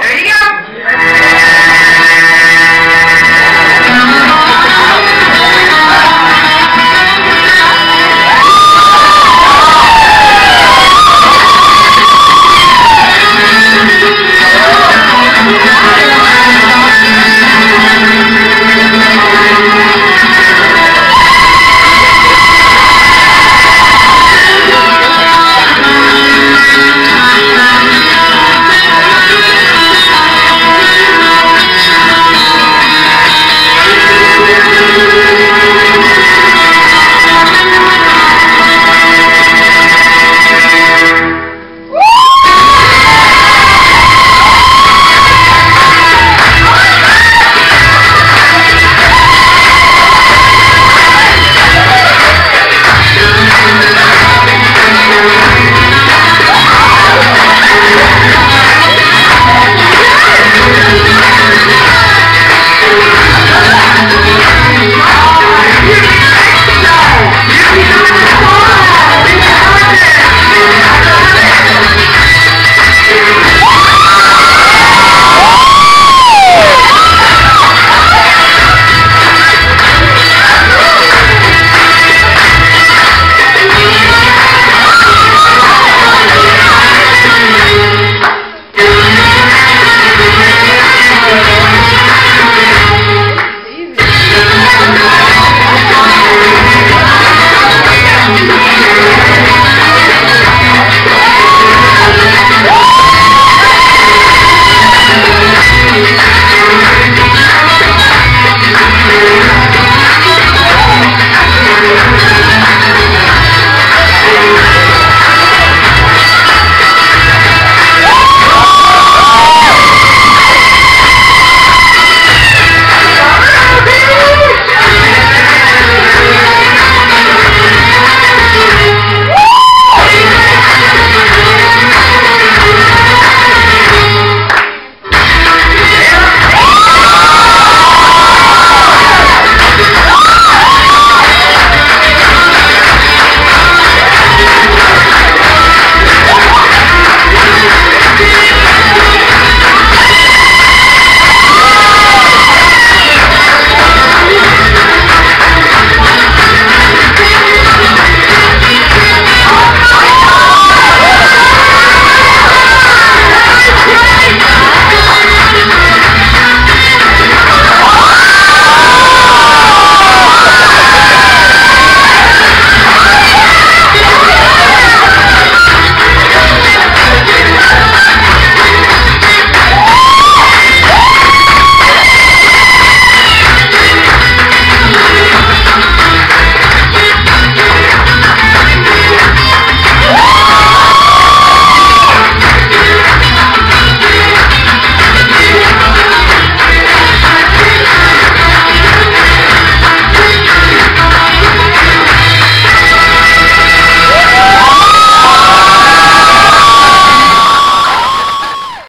哎呀